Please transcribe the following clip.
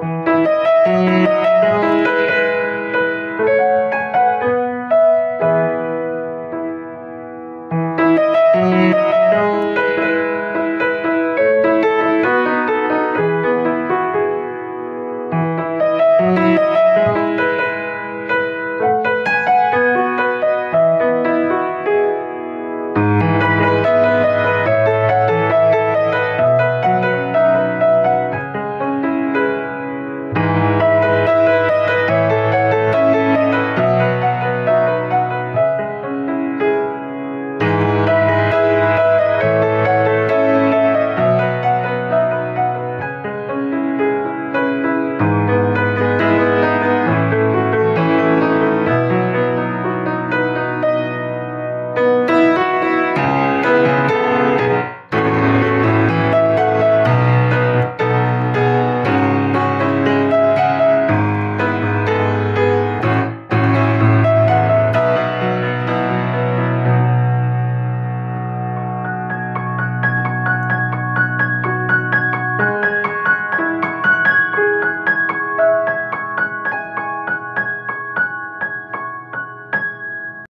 Música